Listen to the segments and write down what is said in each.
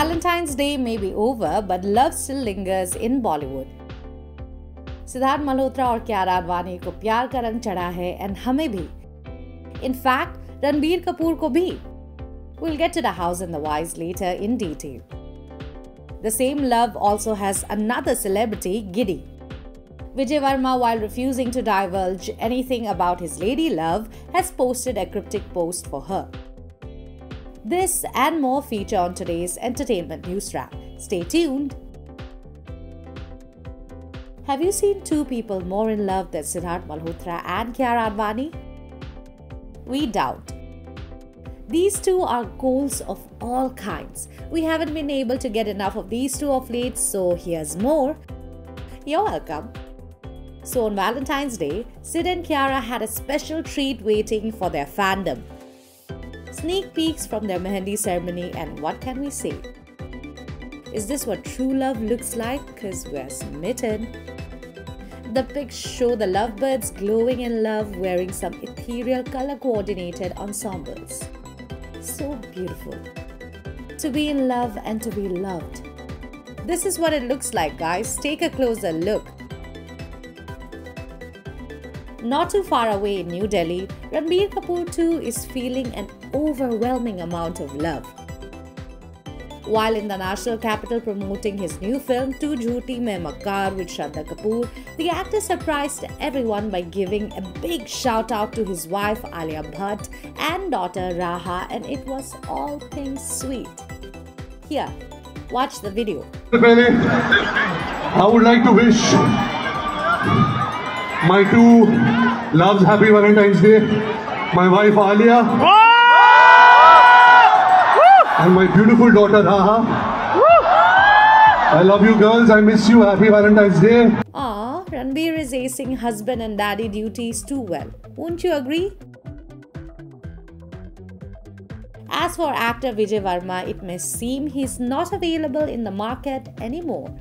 Valentine's Day may be over, but love still lingers in Bollywood. Siddharth Malhotra और क्यारा आडवाणी को प्यार का रंग चढ़ा है एंड हमें भी इनफैक्ट रणबीर कपूर को भी We'll get to the house and the wise later in detail. The same love also has another celebrity, Giddy. Vijay Varma, while refusing to divulge anything about his lady love, has posted a cryptic post for her. This and more feature on today's entertainment news wrap. Stay tuned. Have you seen two people more in love than Sidharth Malhotra and Kiara Advani? We doubt. These two are goals of all kinds. We haven't been able to get enough of these two of late, so here's more. You're welcome. So on Valentine's Day, Sid and Kiara had a special treat waiting for their fandom. Sneak peeks from their Mehendi ceremony, and what can we say? Is this what true love looks like? Because we're smitten. The pics show the lovebirds glowing in love wearing some ethereal color coordinated ensembles. So beautiful. To be in love and to be loved. This is what it looks like, guys. Take a closer look. Not too far away in New Delhi, Ranbir Kapoor too is feeling an overwhelming amount of love. While in the national capital promoting his new film Tu Jhoothi Main Makkaar with Shraddha Kapoor, the actor surprised everyone by giving a big shout out to his wife Alia Bhatt and daughter Raha, and it was all things sweet. Here, watch the video. I would like to wish my two loves happy Valentine's Day. My wife Alia and my beautiful daughter Raha. I love you girls. I miss you. Happy Valentine's Day. Ah, Ranbir is acing husband and daddy duties too well. Won't you agree? As for actor Vijay Varma, it may seem he's not available in the market anymore.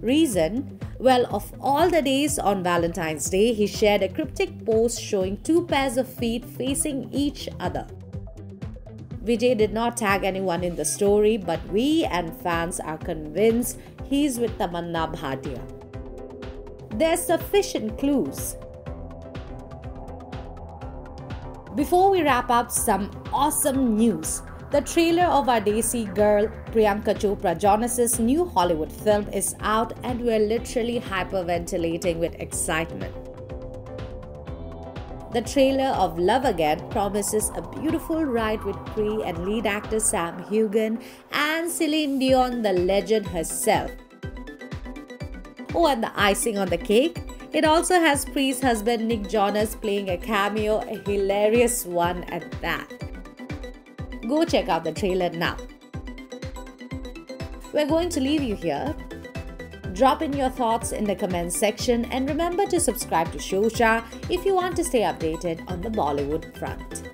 Reason? Well, of all the days on Valentine's Day, he shared a cryptic post showing two pairs of feet facing each other. Vijay did not tag anyone in the story, but we and fans are convinced he's with Tamannaah Bhatia. There's sufficient clues. Before we wrap up, some awesome news. The trailer of our Desi girl Priyanka Chopra Jonas' new Hollywood film is out, and we're literally hyperventilating with excitement. The trailer of Love Again promises a beautiful ride with Pri and lead actor Sam Heughan and Celine Dion, the legend herself. Oh, and the icing on the cake? It also has Pri's husband Nick Jonas playing a cameo, a hilarious one at that. Go check out the trailer now. We're going to leave you here. Drop in your thoughts in the comments section and remember to subscribe to Showsha if you want to stay updated on the Bollywood front.